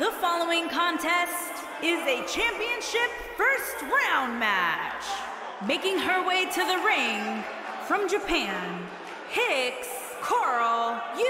The following contest is a championship first round match. Making her way to the ring from Japan, Hicks Coral Yu.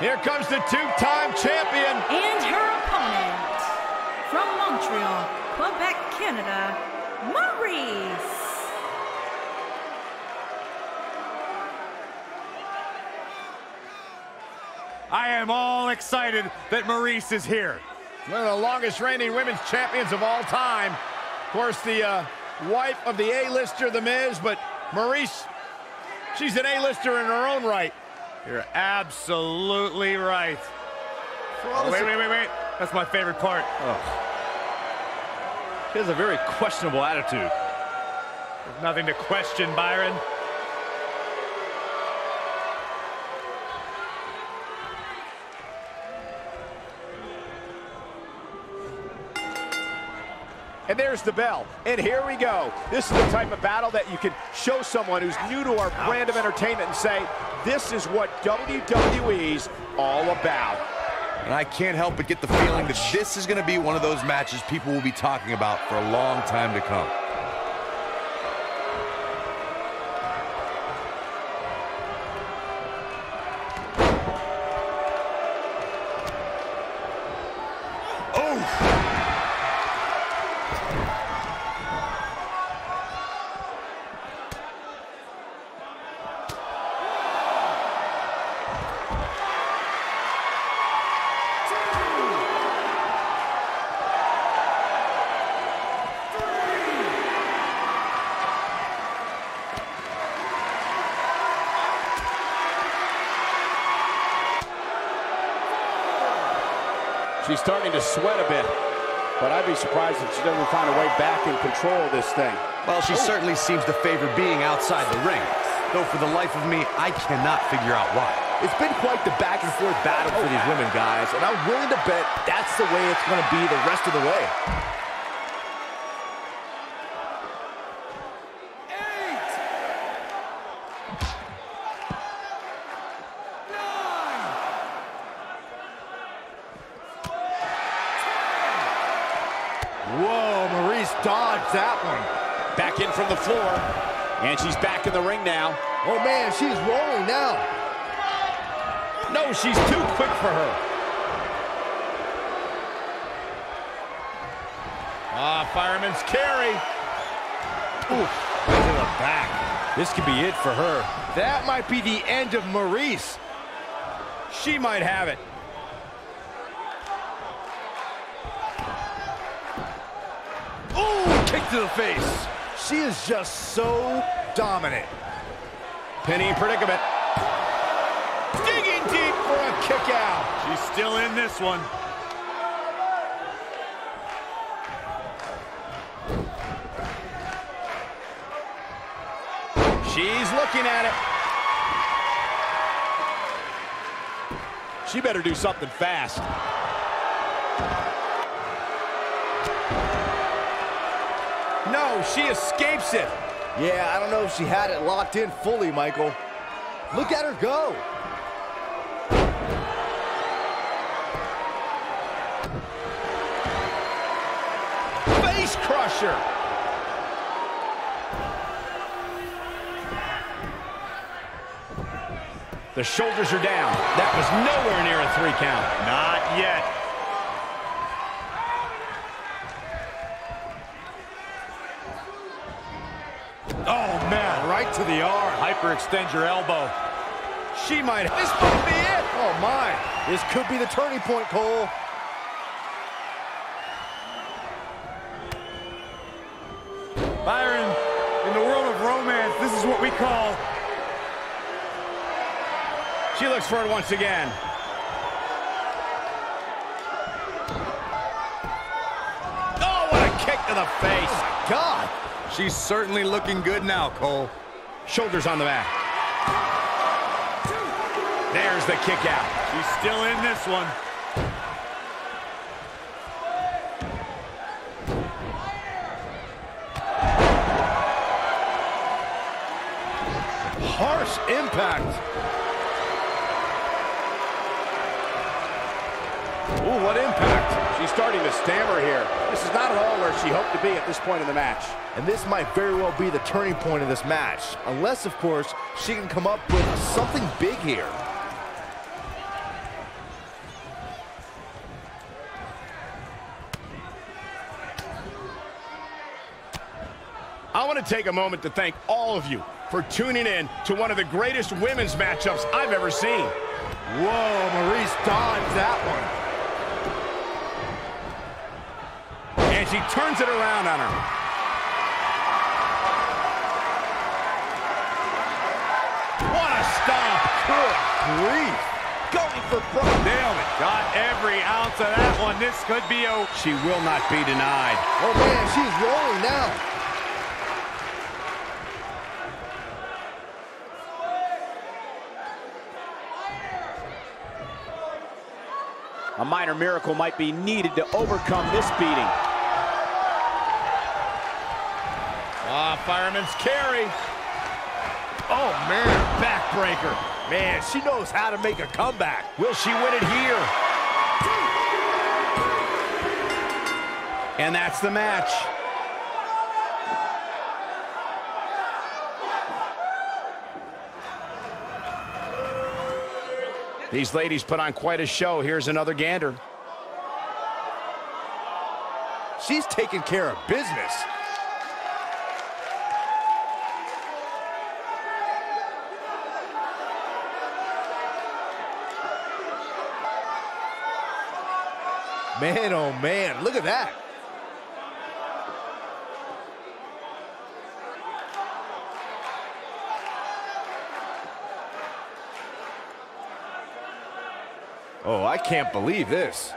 Here comes the two-time champion. And her opponent from Montreal, Quebec, Canada, Maryse. I am all excited that Maryse is here. One of the longest reigning women's champions of all time. Of course, the uh, wife of the A-lister, The Miz, but Maryse, she's an A-lister in her own right. You're absolutely right. Oh, wait, wait, wait, wait. That's my favorite part. Oh. He has a very questionable attitude. There's nothing to question, Byron. And there's the bell. And here we go. This is the type of battle that you can show someone who's new to our brand of entertainment and say, this is what WWE's all about. And I can't help but get the feeling that this is going to be one of those matches people will be talking about for a long time to come. She's starting to sweat a bit. But I'd be surprised if she doesn't find a way back and control of this thing. Well, she oh. certainly seems to favor being outside the ring. Though for the life of me, I cannot figure out why. It's been quite the back and forth battle for these women, guys, and I'm willing to bet that's the way it's going to be the rest of the way. Whoa, Maryse that one. Back in from the floor. And she's back in the ring now. Oh, man, she's rolling now. No, she's too quick for her. Ah, fireman's carry. Ooh, right to the back. This could be it for her. That might be the end of Maryse. She might have it. Kick to the face. She is just so dominant. Penny predicament. Digging deep for a kick out. She's still in this one. She's looking at it. She better do something fast. No, she escapes it. Yeah, I don't know if she had it locked in fully, Michael. Look at her go. Face crusher. The shoulders are down. That was nowhere near a three count. Not yet. Oh, man. Right to the arm. Hyperextend your elbow. She might. This might be it. Oh, my. This could be the turning point, Cole. Byron, in the world of romance, this is what we call... She looks for it once again. Oh, what a kick to the face. Oh, God. She's certainly looking good now, Cole. Shoulders on the mat. There's the kick out. She's still in this one. Harsh impact. Ooh, what impact. She's starting to stammer here. This is not at all where she hoped to be at this point in the match. And this might very well be the turning point of this match. Unless, of course, she can come up with something big here. I want to take a moment to thank all of you for tuning in to one of the greatest women's matchups I've ever seen. Whoa, Maryse dodged that one. And she turns it around on her. What a stomp. Good grief. Going for broke. Nailed it. Got every ounce of that one. This could be a... She will not be denied. Oh, man, she's rolling now. A minor miracle might be needed to overcome this beating. Ah, fireman's carry. Oh, man, backbreaker. Man, she knows how to make a comeback. Will she win it here? And that's the match. These ladies put on quite a show. Here's another gander. She's taking care of business. Man, oh man, look at that. Oh, I can't believe this.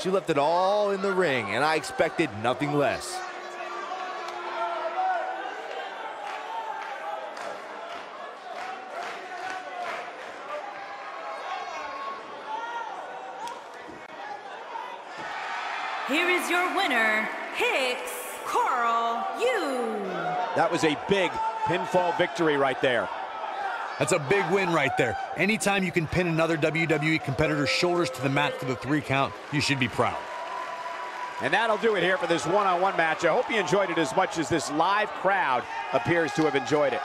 She left it all in the ring, and I expected nothing less. Here is your winner, Hicks Carl You. That was a big pinfall victory right there. That's a big win right there. Anytime you can pin another WWE competitor's shoulders to the mat for the three count, you should be proud. And that'll do it here for this one-on-one -on -one match. I hope you enjoyed it as much as this live crowd appears to have enjoyed it.